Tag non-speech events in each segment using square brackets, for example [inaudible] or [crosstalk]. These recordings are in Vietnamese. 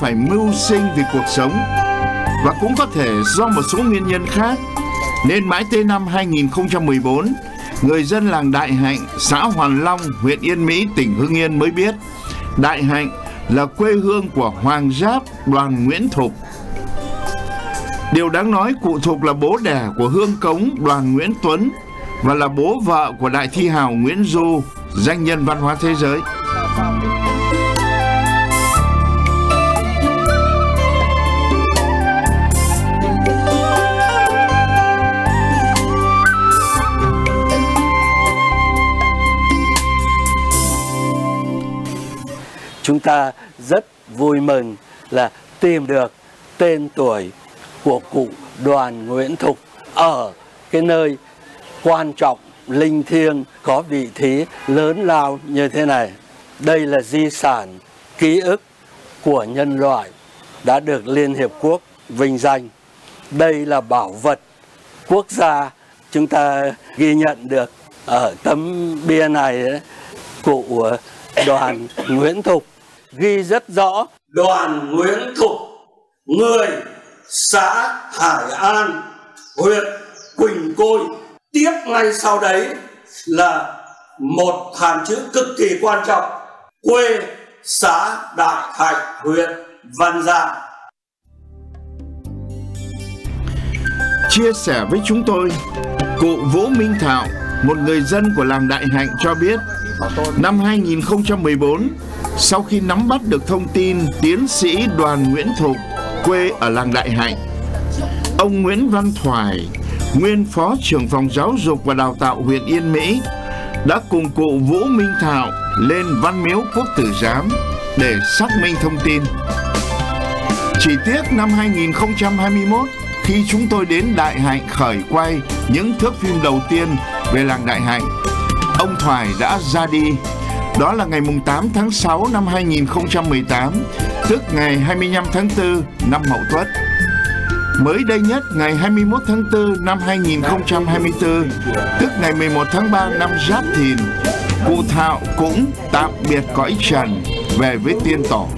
Phải mưu sinh vì cuộc sống và cũng có thể do một số nguyên nhân khác nên mãi tới năm 2014 người dân làng Đại Hạnh, xã Hoàn Long, huyện Yên Mỹ, tỉnh Hưng Yên mới biết Đại Hạnh là quê hương của Hoàng Giáp đoàn Nguyễn Thục. Điều đáng nói cụ Thục là bố đẻ của Hương Cống đoàn Nguyễn Tuấn và là bố vợ của đại thi hào Nguyễn Du, danh nhân văn hóa thế giới. Chúng ta rất vui mừng là tìm được tên tuổi của cụ đoàn Nguyễn Thục ở cái nơi quan trọng, linh thiêng, có vị thế lớn lao như thế này. Đây là di sản ký ức của nhân loại đã được Liên Hiệp Quốc vinh danh. Đây là bảo vật quốc gia chúng ta ghi nhận được ở tấm bia này ấy, cụ đoàn Nguyễn Thục ghi rất rõ. Đoàn Nguyễn Thục người xã Hải An huyện Quỳnh Côi tiếp ngay sau đấy là một hàng chữ cực kỳ quan trọng quê xã Đại Hạnh huyện Văn Giang. Chia sẻ với chúng tôi, cụ Vũ Minh Thảo, một người dân của làng Đại Hạnh cho biết, năm 2014, sau khi nắm bắt được thông tin tiến sĩ đoàn Nguyễn Thục, quê ở làng Đại Hạnh, ông Nguyễn Văn Thoại, nguyên phó trưởng phòng giáo dục và đào tạo huyện Yên Mỹ, đã cùng cụ Vũ Minh Thảo lên Văn Miếu Quốc Tử Giám để xác minh thông tin. Chỉ tiếc năm 2021, khi chúng tôi đến Đại Hạnh khởi quay những thước phim đầu tiên về làng Đại Hạnh, ông Thoại đã ra đi. Đó là ngày 8 tháng 6 năm 2018, tức ngày 25 tháng 4 năm Mậu Tuất. Mới đây nhất, ngày 21 tháng 4 năm 2024, tức ngày 11 tháng 3 năm Giáp Thìn, cụ Thạo cũng tạm biệt cõi trần về với tiên tổ.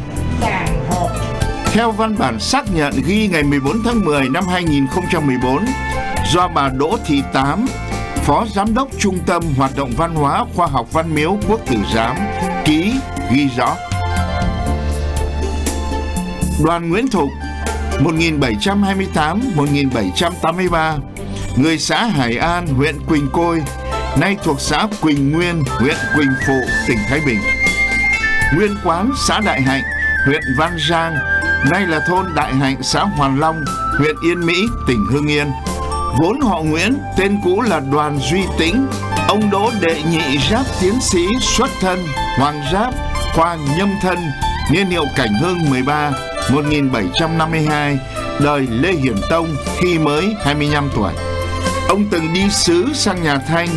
Theo văn bản xác nhận ghi ngày 14 tháng 10 năm 2014 do bà Đỗ Thị Tám, Phó Giám đốc Trung tâm Hoạt động Văn hóa Khoa học Văn miếu Quốc tử Giám ký ghi rõ. Đoàn Nguyễn Thục 1728-1783 người xã Hải An, huyện Quỳnh Côi, nay thuộc xã Quỳnh Nguyên, huyện Quỳnh Phụ, tỉnh Thái Bình. Nguyên quán xã Đại Hạnh, huyện Văn Giang, nay là thôn Đại Hạnh, xã Hoàn Long, huyện Yên Mỹ, tỉnh Hưng Yên. Vốn họ Nguyễn, tên cũ là Đoàn Duy Tĩnh, ông Đỗ Đệ Nhị Giáp Tiến sĩ xuất thân, Hoàng Giáp, khoa nhâm thân, niên hiệu Cảnh Hưng 13, 1752, đời Lê Hiển Tông khi mới 25 tuổi. Ông từng đi sứ sang nhà Thanh,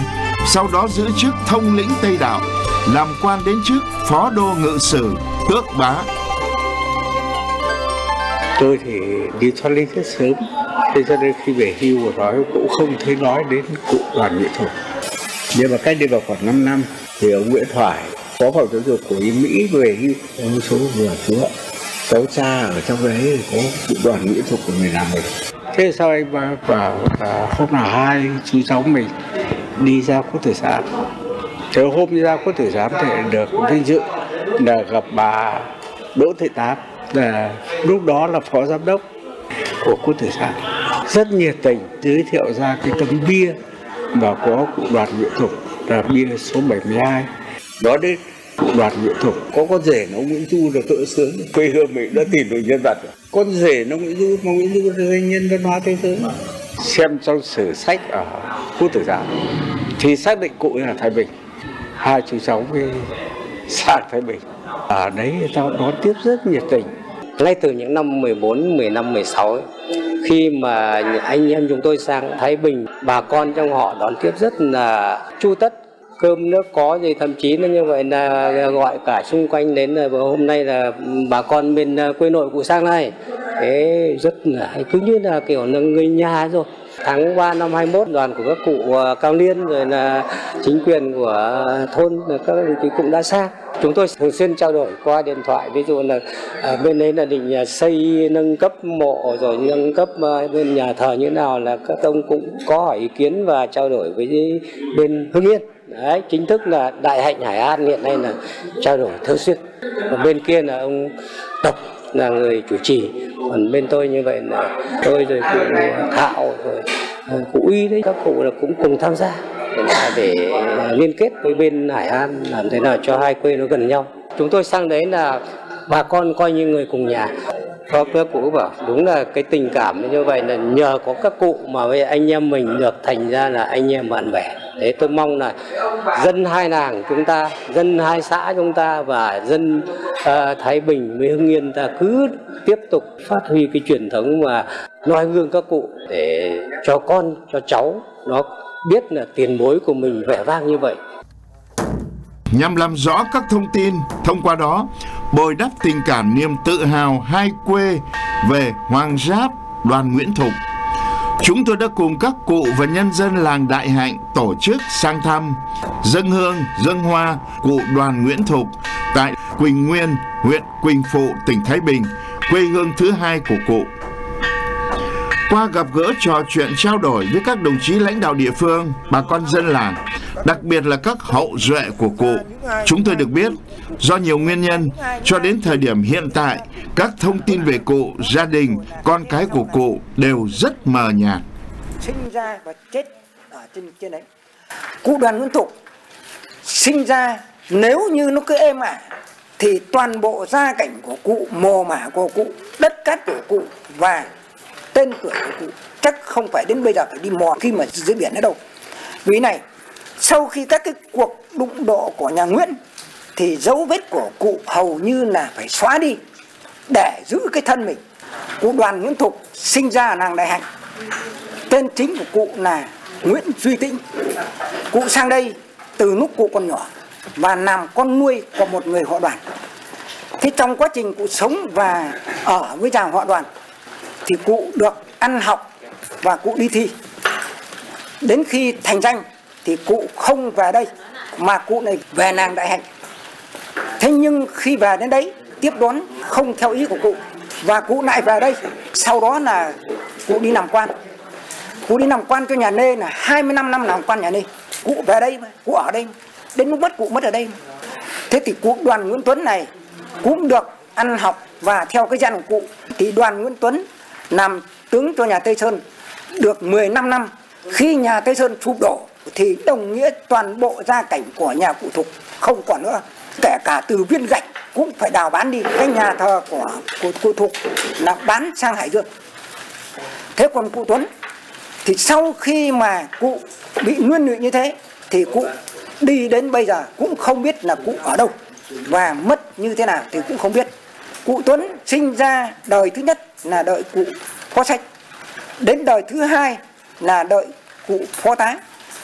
sau đó giữ chức thông lĩnh Tây Đạo, làm quan đến chức phó đô ngự sử, tước bá. Tôi thì đi thoát ly rất sớm, thế cho nên khi về hưu của nói cũng không thấy nói đến cụ đoàn nghệ thuật. Nhưng mà cách đi vào khoảng 5 năm thì ông Nguyễn Thoại, phó phòng giáo dục của Mỹ về hưu, ông số vừa chúa cháu cha ở trong đấy có cụ đoàn mỹ thuật của mình làm mình thế sao anh bảo, bảo là hôm nào hai chú cháu mình đi ra quốc tử giám? Thế hôm đi ra quốc tử giám thì được vinh dự là gặp bà đỗ thị tám là lúc đó là phó giám đốc của quốc tử giám rất nhiệt tình giới thiệu ra cái tấm bia và có cụ đoàn nghệ thuật là bia số 72 đó đến đoàn nghệ thuật có con rể nó Nguyễn Du là cỡ sướng. Quê hương mình đã tìm được nhân vật con rể nó Nguyễn Du mà Nguyễn Du là nhân văn hóa thế giới xem trong sử sách ở quốc tử giám thì xác định cụ là Thái Bình. Hai chú cháu với sang Thái Bình. Ở đấy người ta đón tiếp rất nhiệt tình ngay từ những năm 14, 15, 16 ấy, khi mà anh em chúng tôi sang Thái Bình bà con trong họ đón tiếp rất là chu tất. Cơm nước có gì thậm chí là như vậy là gọi cả xung quanh đến là hôm nay là bà con bên quê nội cụ sang này thế rất là cứ như là kiểu là người nhà rồi. Tháng 3 năm 21 đoàn của các cụ à, cao niên rồi là chính quyền của thôn các đồng chí cũng đã sang. Chúng tôi thường xuyên trao đổi qua điện thoại ví dụ là à, bên đấy là định à, xây nâng cấp mộ rồi nâng cấp bên nhà thờ như nào là các ông cũng có hỏi ý kiến và trao đổi với bên Hưng Yên. Đấy, chính thức là Đại Hạnh Hải An hiện nay là trao đổi thường xuyên. Và bên kia là ông Tập là người chủ trì. Còn bên tôi như vậy là tôi rồi cụ thạo rồi ờ, cụ uy đấy, các cụ là cũng cùng tham gia. Để ờ, liên kết với bên Hải An làm thế nào cho hai quê nó gần nhau. Chúng tôi sang đấy là bà con coi như người cùng nhà có các cụ bảo đúng là cái tình cảm như vậy là nhờ có các cụ mà với anh em mình được thành ra là anh em bạn bè. Thế tôi mong là dân hai làng chúng ta dân hai xã chúng ta và dân uh, thái bình với hưng yên ta cứ tiếp tục phát huy cái truyền thống mà noi gương các cụ để cho con cho cháu nó biết là tiền bối của mình vẻ vang như vậy nhằm làm rõ các thông tin thông qua đó bồi đắp tình cảm niềm tự hào hai quê về Hoàng Giáp, đoàn Nguyễn Thục. Chúng tôi đã cùng các cụ và nhân dân làng Đại Hạnh tổ chức sang thăm, dân hương, dân hoa cụ đoàn Nguyễn Thục tại Quỳnh Nguyên, huyện Quỳnh Phụ, tỉnh Thái Bình, quê hương thứ hai của cụ. Qua gặp gỡ trò chuyện trao đổi với các đồng chí lãnh đạo địa phương, bà con dân làng, đặc biệt là các hậu duệ của cụ. Chúng tôi được biết, do nhiều nguyên nhân, cho đến thời điểm hiện tại, các thông tin về cụ, gia đình, con cái của cụ đều rất mờ nhạt. Sinh ra và chết ở trên trên đấy. Cụ đoàn Nguyễn Thục sinh ra nếu như nó cứ êm ả thì toàn bộ gia cảnh của cụ, mồ mả của cụ, đất cát của cụ và tên tuổi của cụ chắc không phải đến bây giờ phải đi mò khi mà dưới biển nữa đâu. Vì này sau khi các cái cuộc đụng độ của nhà Nguyễn, thì dấu vết của cụ hầu như là phải xóa đi để giữ cái thân mình cụ đoàn Nguyễn Thục sinh ra ở làng Đại Hạnh tên chính của cụ là Nguyễn Duy Tĩnh. Cụ sang đây từ lúc cụ còn nhỏ và làm con nuôi của một người họ đoàn. Thế trong quá trình cụ sống và ở với chàng họ đoàn, thì cụ được ăn học và cụ đi thi. Đến khi thành danh thì cụ không về đây, mà cụ này về nàng đại hạnh. Thế nhưng khi về đến đấy, tiếp đón không theo ý của cụ, và cụ lại về đây. Sau đó là cụ đi làm quan. Cụ đi làm quan cho nhà nê là 25 năm làm quan nhà nê. Cụ về đây mà, cụ ở đây đến lúc mất, cụ mất ở đây mà. thế thì cụ đoàn nguyễn tuấn này cũng được ăn học, và theo cái dặn của cụ thì đoàn nguyễn tuấn làm tướng cho nhà tây sơn được 15 năm. Khi nhà tây sơn sụp đổ thì đồng nghĩa toàn bộ gia cảnh của nhà cụ thục, không còn nữa. Kể cả từ viên gạch cũng phải đào bán đi. Cái nhà thờ của của cụ thục là bán sang hải dương. Thế còn cụ tuấn, thì sau khi mà cụ bị nguyên lụy như thế, thì cụ đi đến bây giờ cũng không biết là cụ ở đâu. Và mất như thế nào thì cũng không biết. Cụ tuấn sinh ra đời thứ nhất là đợi cụ phó sách. Đến đời thứ hai là đợi cụ phó tá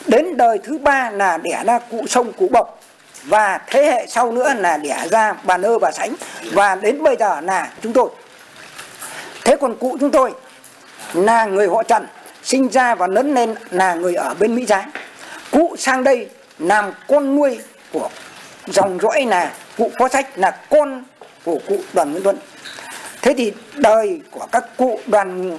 đến đời thứ ba là đẻ ra cụ sông, cụ bộc. Và thế hệ sau nữa là đẻ ra bà nơ, bà sánh. Và đến bây giờ là chúng tôi. Thế còn cụ chúng tôi là người họ trần, sinh ra và lớn lên là người ở bên mỹ giá cụ sang đây làm con nuôi của dòng dõi là cụ phó sách, là con của cụ đoàn nguyễn tuấn. Thế thì đời của các cụ đoàn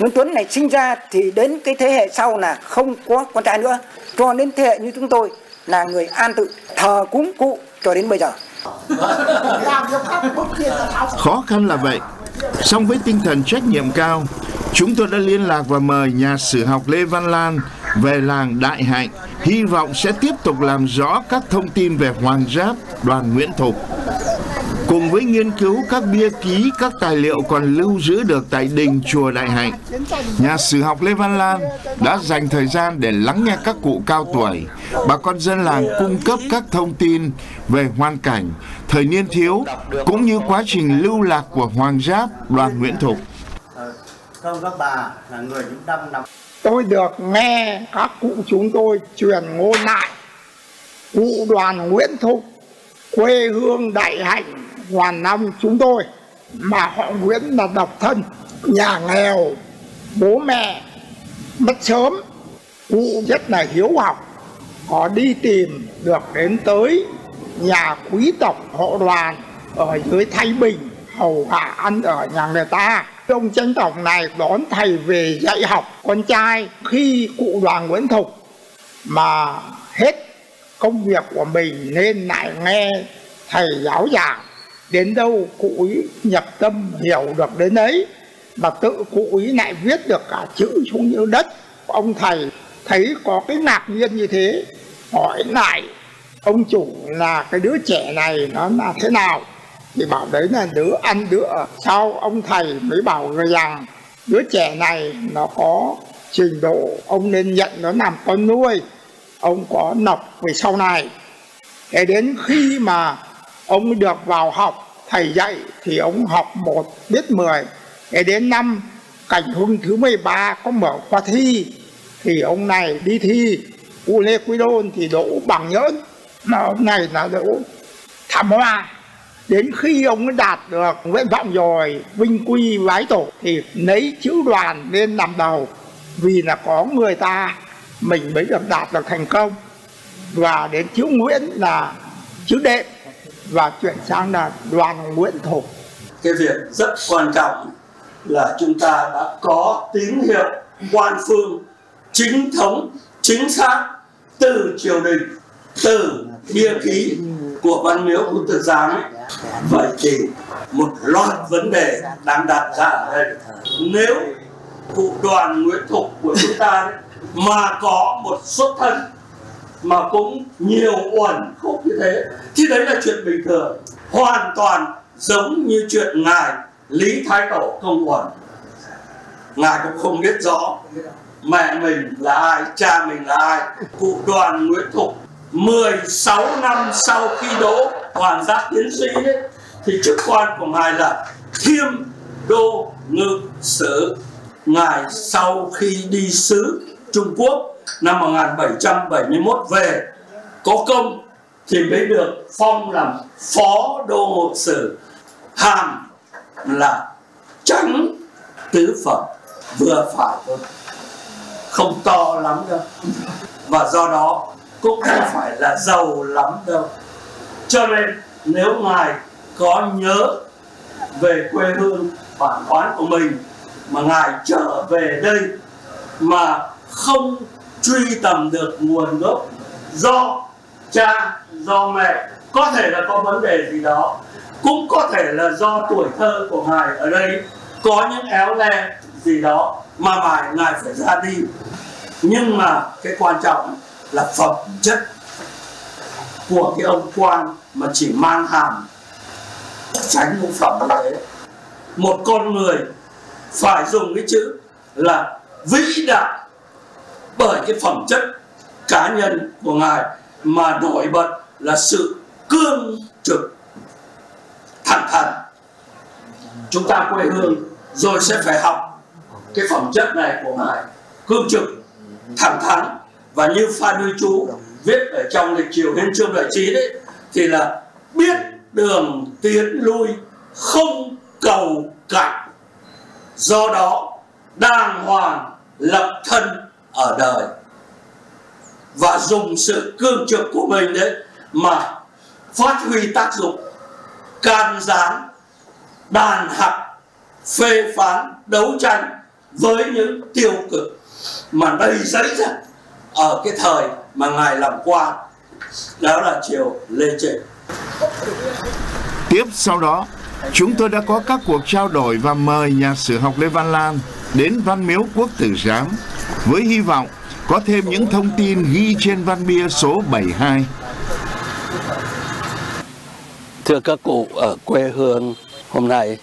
Nguyễn Tuấn này sinh ra thì đến cái thế hệ sau là không có con trai nữa. Cho đến thế hệ như chúng tôi là người an tự thờ cúng cụ cho đến bây giờ. [laughs] Khó khăn là vậy, song với tinh thần trách nhiệm cao, chúng tôi đã liên lạc và mời nhà sử học Lê Văn Lan về làng Đại Hạnh, hy vọng sẽ tiếp tục làm rõ các thông tin về Hoàng Giáp, đoàn Nguyễn Thục. Cùng với nghiên cứu các bia ký, các tài liệu còn lưu giữ được tại đình chùa Đại Hạnh, nhà sử học Lê Văn Lan đã dành thời gian để lắng nghe các cụ cao tuổi, bà con dân làng cung cấp các thông tin về hoàn cảnh, thời niên thiếu, cũng như quá trình lưu lạc của Hoàng Giáp, đoàn Nguyễn Thục. Thưa các bà là người những năm năm tôi được nghe các cụ chúng tôi truyền ngôn lại cụ đoàn Nguyễn Thục quê hương đại hạnh hoàn năm chúng tôi, mà họ Nguyễn là độc thân, nhà nghèo, bố mẹ, mất sớm. Cụ rất là hiếu học, họ đi tìm được đến tới nhà quý tộc họ đoàn ở dưới Thái Bình, hầu hạ ăn ở nhà người ta. Ông tranh tổng này đón thầy về dạy học con trai khi cụ đoàn Nguyễn Thục, mà hết công việc của mình nên lại nghe thầy giáo giảng đến đâu cụ ý nhập tâm hiểu được đến đấy mà tự cụ ý lại viết được cả chữ xuống như đất. Ông thầy thấy có cái ngạc nhiên như thế, hỏi lại, ông chủ là cái đứa trẻ này nó là thế nào? Thì bảo đấy là đứa ăn đứa sau. Ông thầy mới bảo rằng, đứa trẻ này nó có trình độ, ông nên nhận nó làm con nuôi, ông có nọc về sau này. Để đến khi mà ông được vào học thầy dạy thì ông học một biết mười. Để đến năm, cảnh hưng thứ 13 có mở khoa thi, thì ông này đi thi. U lê quý đôn thì đỗ bằng nhẫn, mà ông này là đỗ thảm hoa đến khi ông ấy đạt được nguyện vọng rồi, vinh quy vái tổ thì lấy chữ đoàn lên làm đầu. Vì là có người ta, mình mới được đạt được thành công. Và đến chữ Nguyễn là chữ đệm và chuyển sang là đoàn Nguyễn Thục. Cái việc rất quan trọng là chúng ta đã có tín hiệu quan phương chính thống, chính xác từ triều đình, từ bia ký của văn miếu quốc tử giám ấy. vậy thì một loạt vấn đề đang đặt ra ở đây nếu cụ đoàn nguyễn thục của chúng ta mà có một xuất thân mà cũng nhiều uẩn khúc như thế. Thì đấy là chuyện bình thường hoàn toàn giống như chuyện ngài lý thái tổ công uẩn. Ngài cũng không biết rõ mẹ mình là ai cha mình là ai. Cụ đoàn nguyễn thục 16 năm sau khi đỗ hoàn giác tiến sĩ ấy, thì chức quan của ngài là thiêm đô ngự sử. Ngài sau khi đi sứ Trung Quốc năm 1771 về, có công thì mới được phong làm phó đô hộ sử hàm là trắng tứ phẩm. Vừa phải thôi. Không to lắm đâu. Và do đó cũng không phải là giàu lắm đâu. Cho nên nếu ngài có nhớ về quê hương bản quán của mình mà ngài trở về đây mà không truy tầm được nguồn gốc do cha, do mẹ. Có thể là có vấn đề gì đó, cũng có thể là do tuổi thơ của ngài ở đây có những éo le gì đó mà ngài ngài phải ra đi. Nhưng mà cái quan trọng là phẩm chất của cái ông quan mà chỉ mang hàm tránh ngũ phẩm như thế. Một con người phải dùng cái chữ là vĩ đại bởi cái phẩm chất cá nhân của ngài mà nổi bật là sự cương trực, thẳng thắn. Chúng ta quê hương rồi sẽ phải học cái phẩm chất này của ngài, cương trực, thẳng thắn. Và như phan huy chú viết ở trong lịch triều hiến trương đại trí đấy, thì là biết đường tiến lui, không cầu cạnh. Do đó, đàng hoàng lập thân ở đời. Và dùng sự cương trực của mình đấy mà phát huy tác dụng can gián đàn hặc phê phán đấu tranh với những tiêu cực mà đầy giấy ra ở cái thời mà ngài làm quan. Đó là triều lê trịnh Tiếp sau đó, chúng tôi đã có các cuộc trao đổi và mời nhà sử học Lê Văn Lan đến Văn Miếu Quốc Tử Giám với hy vọng có thêm những thông tin ghi trên văn bia số 72. Thưa các cụ, ở quê hương, hôm nay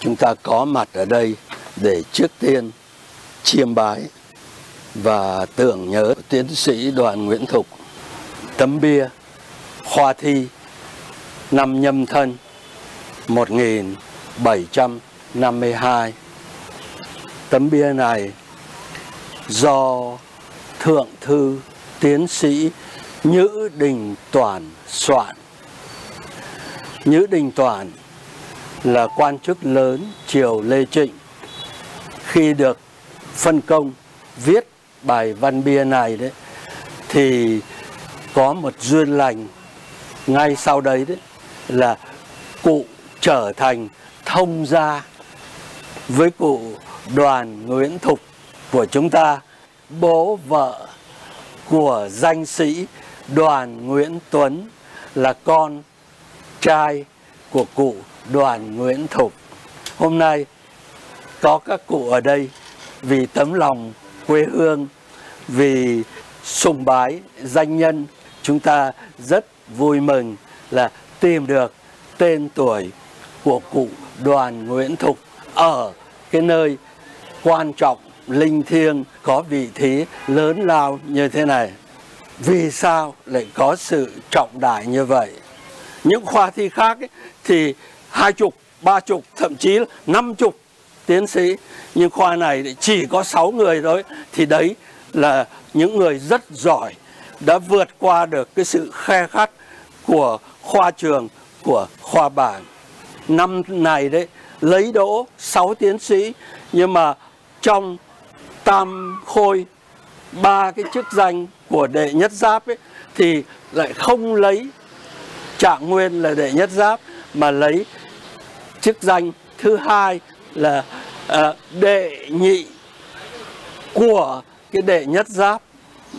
chúng ta có mặt ở đây để trước tiên chiêm bái và tưởng nhớ tiến sĩ đoàn Nguyễn Thục, tấm bia khoa thi, năm nhâm thân 1752 tấm bia này do thượng thư tiến sĩ Nhữ Đình Toàn soạn. Nhữ Đình Toàn là quan chức lớn triều Lê Trịnh. Khi được phân công viết bài văn bia này đấy, thì có một duyên lành ngay sau đấy đấy, là cụ trở thành thông gia với cụ đoàn Nguyễn Thục của chúng ta bố vợ của danh sĩ đoàn Nguyễn Tuấn là con trai của cụ đoàn Nguyễn Thục. Hôm nay có các cụ ở đây vì tấm lòng quê hương, vì sùng bái danh nhân, chúng ta rất vui mừng là tìm được tên tuổi của cụ đoàn Nguyễn Thục ở cái nơi quan trọng, linh thiêng, có vị thế lớn lao như thế này. Vì sao lại có sự trọng đại như vậy? Những khoa thi khác ấy, thì hai chục, ba chục, thậm chí là năm chục tiến sĩ. Nhưng khoa này chỉ có sáu người thôi. Thì đấy là những người rất giỏi đã vượt qua được cái sự khe khắt của khoa trường, của khoa bảng. Năm này đấy lấy đỗ 6 tiến sĩ nhưng mà trong tam khôi ba cái chức danh của đệ nhất giáp ấy thì lại không lấy trạng nguyên là đệ nhất giáp mà lấy chức danh thứ hai là uh, đệ nhị của cái đệ nhất giáp.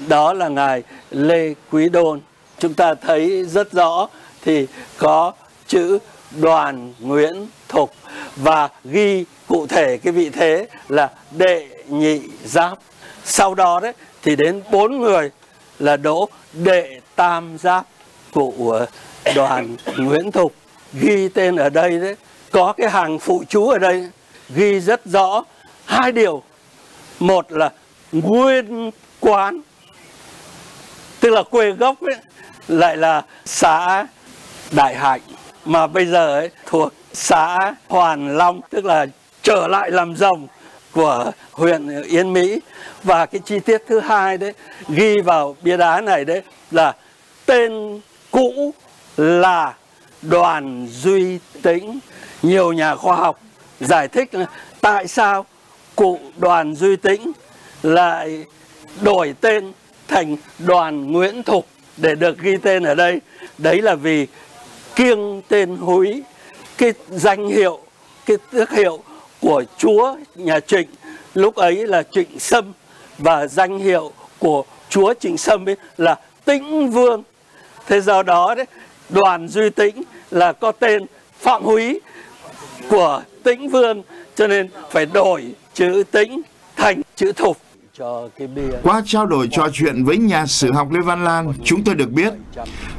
Đó là ngài Lê Quý Đôn. Chúng ta thấy rất rõ thì có chữ đoàn Nguyễn Thục và ghi cụ thể cái vị thế là đệ nhị giáp. Sau đó đấy thì đến bốn người là đỗ đệ tam giáp cụ đoàn Nguyễn Thục. Ghi tên ở đây đấy có cái hàng phụ chú ở đây ghi rất rõ hai điều. Một là nguyên quán tức là quê gốc ấy, lại là xã Đại Hạnh. Mà bây giờ ấy, thuộc xã Hoàn Long, tức là trở lại làm rồng của huyện Yên Mỹ. Và cái chi tiết thứ hai đấy, ghi vào bia đá này đấy, là tên cũ là đoàn duy tĩnh. Nhiều nhà khoa học giải thích là tại sao cụ đoàn duy tĩnh lại đổi tên thành đoàn nguyễn thục để được ghi tên ở đây. Đấy là vì kiêng tên húy cái danh hiệu cái tước hiệu của chúa nhà trịnh lúc ấy là trịnh sâm. Và danh hiệu của chúa trịnh sâm ấy là tĩnh vương. Thế do đó đấy đoàn duy tĩnh là có tên phạm húy của tĩnh vương cho nên phải đổi chữ tĩnh thành chữ thục. Cho cái bia. Qua trao đổi trò chuyện với nhà sử học Lê Văn Lan, chúng tôi được biết,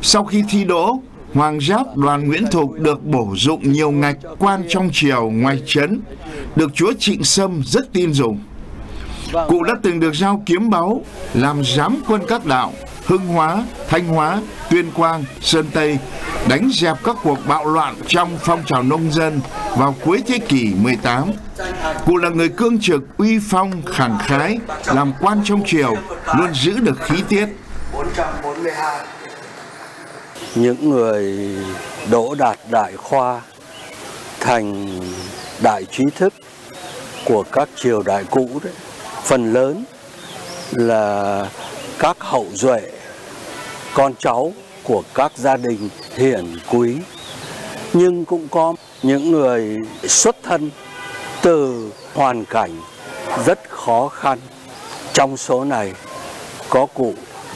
sau khi thi đỗ, Hoàng Giáp đoàn Nguyễn Thục được bổ dụng nhiều ngạch quan trong triều ngoài trấn, được chúa Trịnh Sâm rất tin dùng. Cụ đã từng được giao kiếm báu, làm giám quân các đạo, Hưng Hóa, Thanh Hóa, Tuyên Quang, Sơn Tây, đánh dẹp các cuộc bạo loạn trong phong trào nông dân vào cuối thế kỷ 18. Cụ là người cương trực, uy phong, khẳng khái, làm quan trong triều, luôn giữ được khí tiết. 442 những người đỗ đạt đại khoa thành đại trí thức của các triều đại cũ đấy, phần lớn là các hậu duệ, con cháu của các gia đình hiển quý. Nhưng cũng có những người xuất thân từ hoàn cảnh rất khó khăn. Trong số này có cụ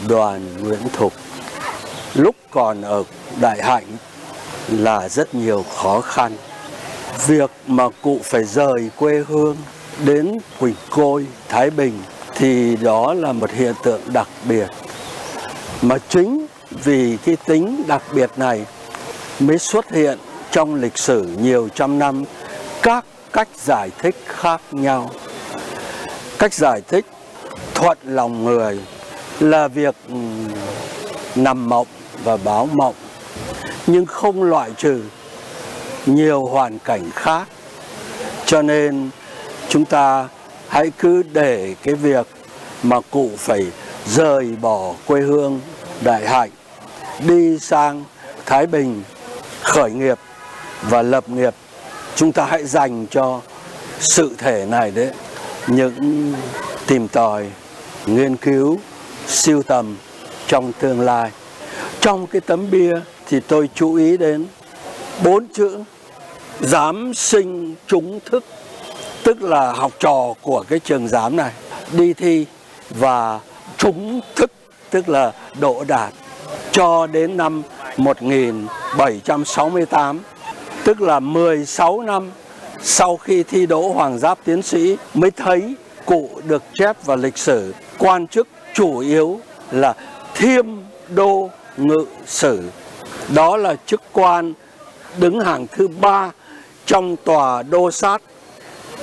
đoàn nguyễn thục. Lúc còn ở đại hạnh là rất nhiều khó khăn. Việc mà cụ phải rời quê hương đến quỳnh côi, thái bình thì đó là một hiện tượng đặc biệt. Mà chính vì cái tính đặc biệt này mới xuất hiện trong lịch sử nhiều trăm năm các cách giải thích khác nhau. Cách giải thích thuận lòng người là việc ừ, nằm mộng và báo mộng, nhưng không loại trừ nhiều hoàn cảnh khác. Cho nên chúng ta hãy cứ để cái việc mà cụ phải rời bỏ quê hương đại hạnh, đi sang thái bình khởi nghiệp và lập nghiệp. Chúng ta hãy dành cho sự thể này đấy, những tìm tòi, nghiên cứu, siêu tầm trong tương lai trong cái tấm bia thì tôi chú ý đến bốn chữ, giám sinh trúng thức tức là học trò của cái trường giám này. Đi thi và trúng thức, tức là độ đạt, cho đến năm 1768 tức là 16 năm sau khi thi đỗ hoàng giáp tiến sĩ mới thấy cụ được chép vào lịch sử. Quan chức chủ yếu là thiêm đô ngự sử. Đó là chức quan đứng hàng thứ ba trong tòa đô sát.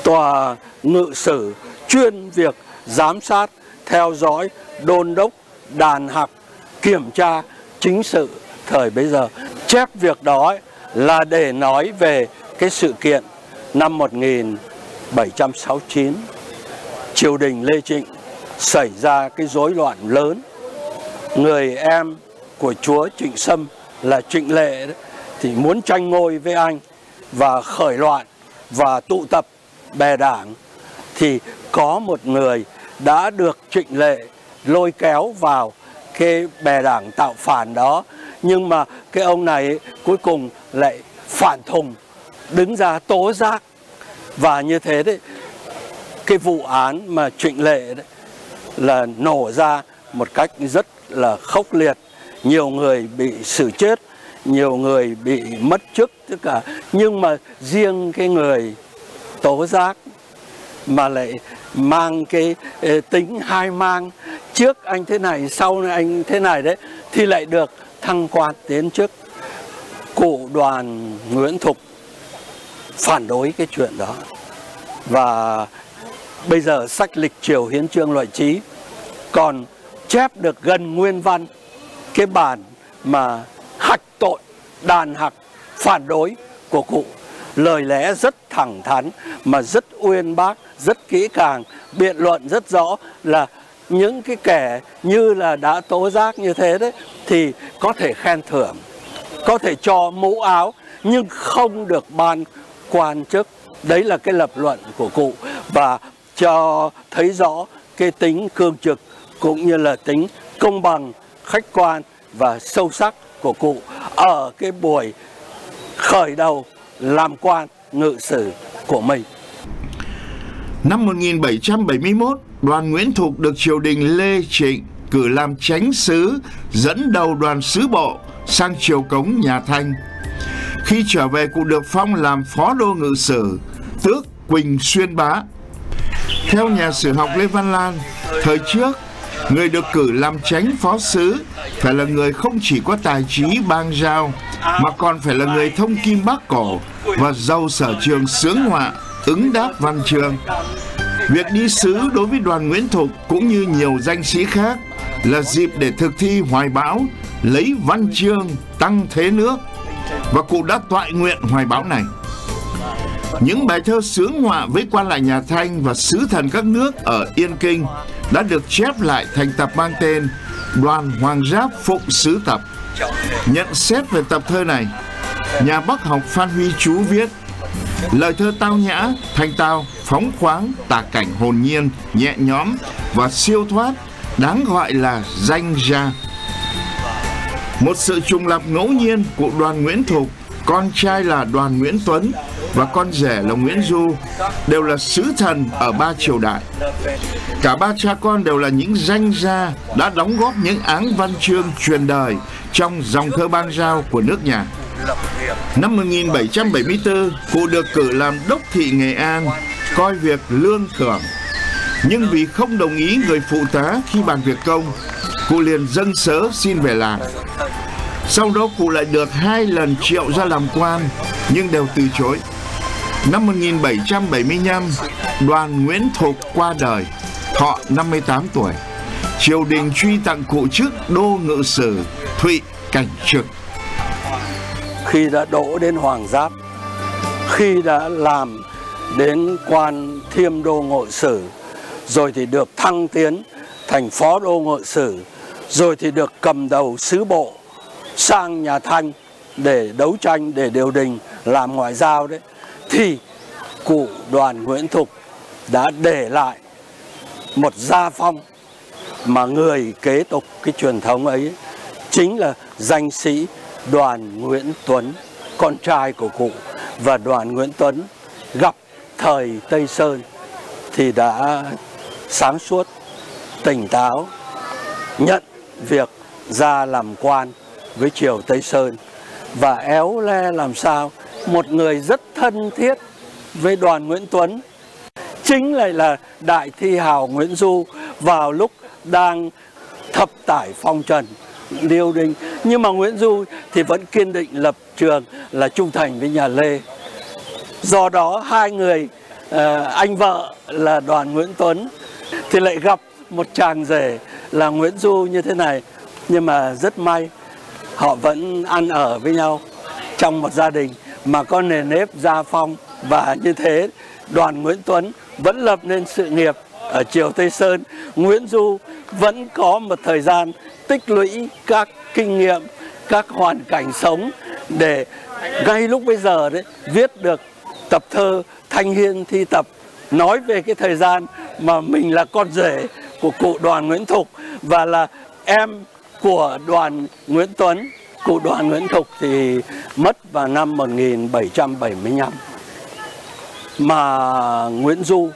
Tòa ngự sử chuyên việc giám sát theo dõi đôn đốc đàn học kiểm tra chính sự thời bấy giờ. Chép việc đó là để nói về cái sự kiện năm 1769 triều đình Lê Trịnh xảy ra cái rối loạn lớn. Người em của chúa Trịnh Sâm là Trịnh Lệ thì muốn tranh ngôi với anh và khởi loạn và tụ tập bè đảng, thì có một người đã được Trịnh Lệ lôi kéo vào cái bè đảng tạo phản đó. Nhưng mà cái ông này cuối cùng lại phản thùng, đứng ra tố giác. Và như thế đấy, cái vụ án mà Trịnh Lệ đấy là nổ ra một cách rất là khốc liệt nhiều người bị xử chết, nhiều người bị mất chức, tất cả. Nhưng mà riêng cái người tố giác mà lại mang cái ờ, tính hai mang, trước anh thế này, sau này anh thế này đấy, thì lại được thăng quan tiến chức. Cụ đoàn Nguyễn Thục phản đối cái chuyện đó. Và bây giờ sách lịch triều hiến trương loại trí còn chép được gần nguyên văn cái bản mà hạch tội đàn hạch, phản đối của cụ. Lời lẽ rất thẳng thắn mà rất uyên bác rất kỹ càng biện luận rất rõ là những cái kẻ như là đã tố giác như thế đấy thì có thể khen thưởng có thể cho mũ áo nhưng không được ban quan chức. Đấy là cái lập luận của cụ và cho thấy rõ cái tính cương trực cũng như là tính công bằng khách quan và sâu sắc của cụ ở cái buổi khởi đầu làm quan ngự sử của mình. Năm 1771, đoàn Nguyễn Thục được triều đình Lê Trịnh cử làm chánh sứ dẫn đầu đoàn sứ bộ sang triều cống nhà Thanh. Khi trở về cụ được phong làm phó đô ngự sử, tước Quỳnh Xuyên Bá. Theo nhà sử học Lê Văn Lan, thời trước Người được cử làm tránh phó sứ phải là người không chỉ có tài trí bang giao mà còn phải là người thông kim bác cổ và giàu sở trường sướng họa, ứng đáp văn chương. Việc đi sứ đối với đoàn Nguyễn Thục cũng như nhiều danh sĩ khác là dịp để thực thi hoài bão, lấy văn chương tăng thế nước và cụ đã toại nguyện hoài bão này. Những bài thơ sướng họa với quan lại nhà Thanh và sứ thần các nước ở Yên Kinh đã được chép lại thành tập mang tên Đoàn Hoàng Giáp Phụng Sứ Tập. Nhận xét về tập thơ này, nhà bác học Phan Huy Chú viết Lời thơ tao nhã, thanh tao, phóng khoáng, tả cảnh hồn nhiên, nhẹ nhõm và siêu thoát, đáng gọi là danh gia. Một sự trùng lập ngẫu nhiên của đoàn Nguyễn Thục, con trai là đoàn Nguyễn Tuấn và con rể là Nguyễn Du đều là sứ thần ở ba triều đại. Cả ba cha con đều là những danh gia đã đóng góp những áng văn chương truyền đời trong dòng thơ bang giao của nước nhà. Năm 1774, cụ được cử làm đốc thị Nghệ An, coi việc lương thưởng. Nhưng vì không đồng ý người phụ tá khi bàn việc công, cụ liền dâng sớ xin về làng. Sau đó cụ lại được hai lần triệu ra làm quan, nhưng đều từ chối. Năm 1775, đoàn Nguyễn Thục qua đời, thọ 58 tuổi. Triều đình truy tặng cụ chức đô ngự sử Thụy Cảnh Trực. Khi đã đỗ đến Hoàng Giáp, khi đã làm đến quan thiêm đô ngự sử, rồi thì được thăng tiến thành phó đô ngự sử, rồi thì được cầm đầu sứ bộ sang nhà Thanh để đấu tranh, để điều đình, làm ngoại giao đấy thì cụ đoàn Nguyễn Thục đã để lại một gia phong mà người kế tục cái truyền thống ấy chính là danh sĩ đoàn Nguyễn Tuấn, con trai của cụ. Và đoàn Nguyễn Tuấn gặp thời Tây Sơn thì đã sáng suốt, tỉnh táo, nhận việc ra làm quan với triều Tây Sơn và éo le làm sao một người rất thân thiết với đoàn Nguyễn Tuấn, chính lại là đại thi hào Nguyễn Du, vào lúc đang thập tải phong trần liêu đinh. Nhưng mà Nguyễn Du thì vẫn kiên định lập trường là trung thành với nhà Lê. Do đó hai người ờ, anh vợ là đoàn Nguyễn Tuấn thì lại gặp một chàng rể là Nguyễn Du như thế này. Nhưng mà rất may, họ vẫn ăn ở với nhau trong một gia đình mà có nền nếp, gia phong và như thế, đoàn Nguyễn Tuấn vẫn lập nên sự nghiệp ở triều Tây Sơn. Nguyễn Du vẫn có một thời gian tích lũy các kinh nghiệm, các hoàn cảnh sống để ngay lúc bây giờ đấy viết được tập thơ Thanh Hiên thi tập, nói về cái thời gian mà mình là con rể của cụ đoàn Nguyễn Thục và là em của đoàn Nguyễn Tuấn cụ đoàn Nguyễn Thục thì mất vào năm 1775 mà Nguyễn Du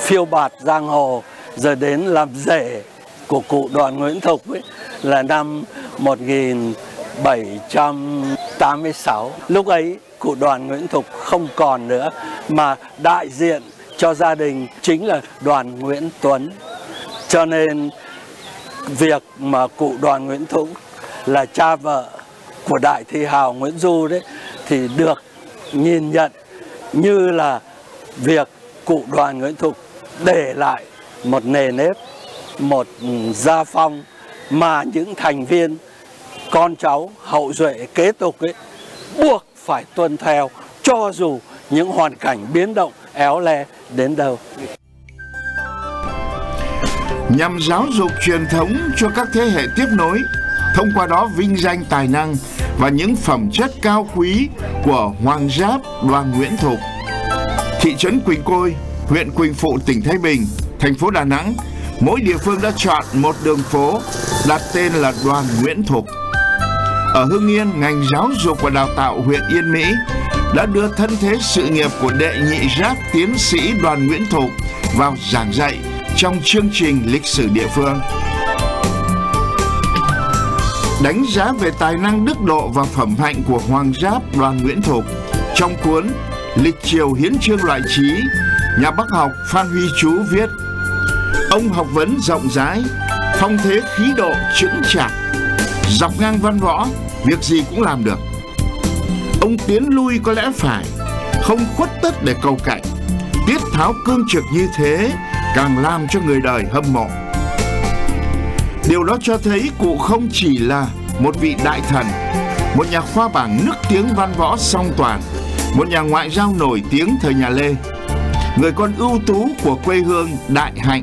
phiêu bạt giang hồ, giờ đến làm rể của cụ đoàn Nguyễn Thục ấy, là năm 1786 lúc ấy, cụ đoàn Nguyễn Thục không còn nữa, mà đại diện cho gia đình chính là đoàn Nguyễn Tuấn. Cho nên, việc mà cụ đoàn Nguyễn Thục là cha vợ của đại thi hào Nguyễn Du đấy thì được nhìn nhận như là việc cụ đoàn Nguyễn Thục để lại một nề nếp, một gia phong mà những thành viên con cháu hậu duệ kế tục ấy buộc phải tuân theo cho dù những hoàn cảnh biến động éo le đến đâu. Nhằm giáo dục truyền thống cho các thế hệ tiếp nối, thông qua đó vinh danh tài năng và những phẩm chất cao quý của Hoàng Giáp đoàn Nguyễn Thục. Thị trấn Quỳnh Côi, huyện Quỳnh Phụ, tỉnh Thái Bình, thành phố Đà Nẵng, mỗi địa phương đã chọn một đường phố đặt tên là đoàn Nguyễn Thục. Ở Hưng Yên, ngành giáo dục và đào tạo huyện Yên Mỹ đã đưa thân thế sự nghiệp của đệ nhị giáp tiến sĩ đoàn Nguyễn Thục vào giảng dạy trong chương trình lịch sử địa phương. Đánh giá về tài năng đức độ và phẩm hạnh của Hoàng Giáp đoàn Nguyễn Thục trong cuốn Lịch triều hiến chương loại trí, nhà bác học Phan Huy Chú viết Ông học vấn rộng rãi, phong thế khí độ chững chạc, dọc ngang văn võ, việc gì cũng làm được. Ông tiến lui có lẽ phải, không khuất tất để cầu cạnh. Tiết tháo cương trực như thế càng làm cho người đời hâm mộ. Điều đó cho thấy cụ không chỉ là một vị đại thần, một nhà khoa bảng nước tiếng văn võ song toàn, một nhà ngoại giao nổi tiếng thời nhà Lê, người con ưu tú của quê hương đại hạnh.